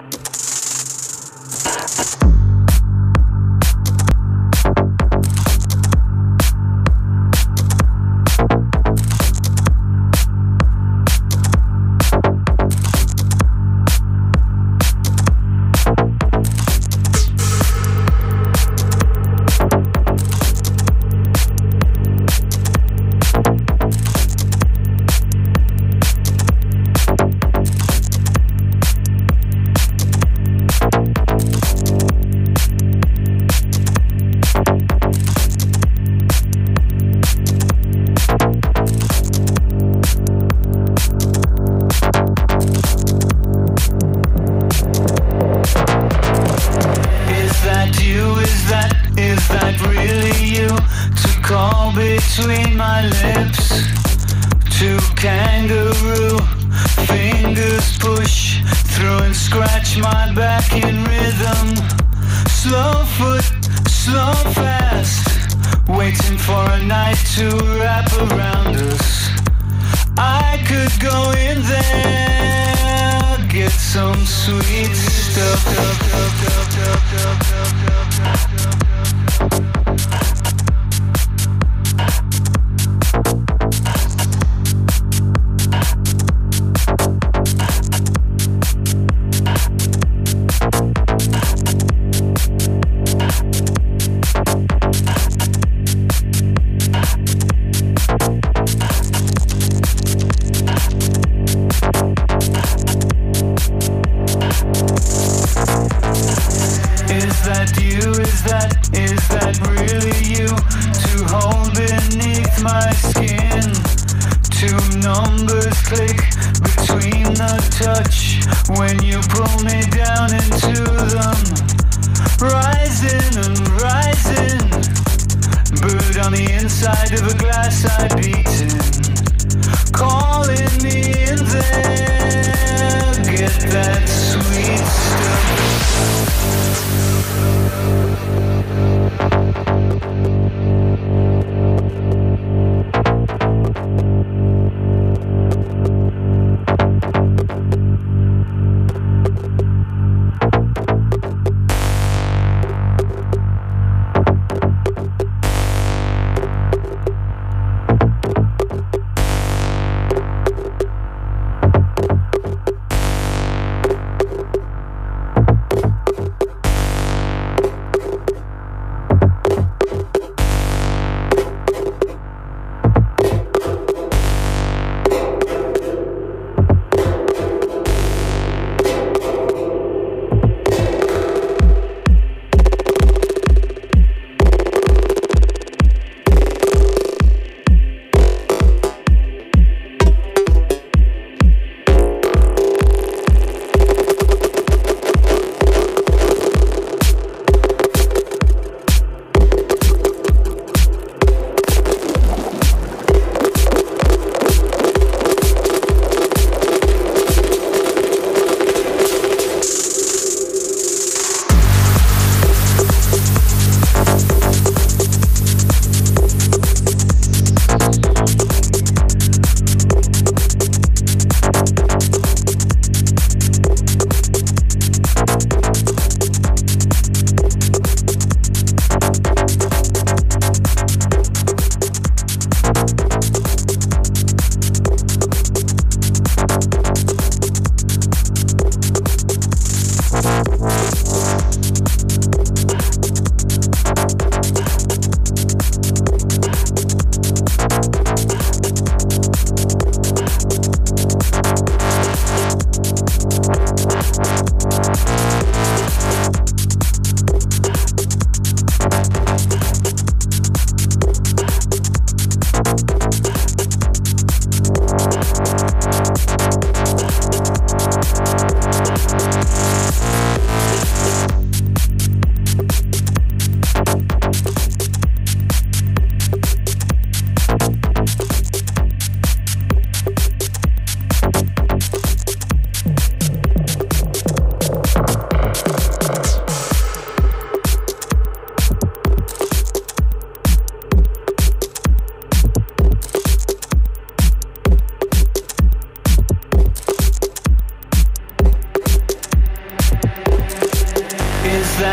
Yeah. lips. To kangaroo fingers push through and scratch my back in rhythm. Slow foot slow fast waiting for a night to wrap around us. I could go in there get some sweet stuff. side of a glass I'd beaten, calling me in there. Get that you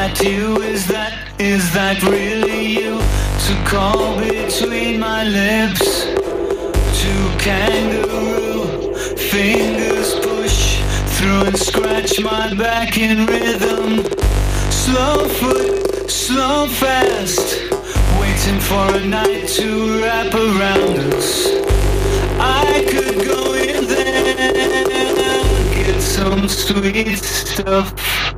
That you? Is that, is that really you? To call between my lips. To kangaroo Fingers push through and scratch my back in rhythm. Slow foot, slow fast. Waiting for a night to wrap around us. I could go in there Get some sweet stuff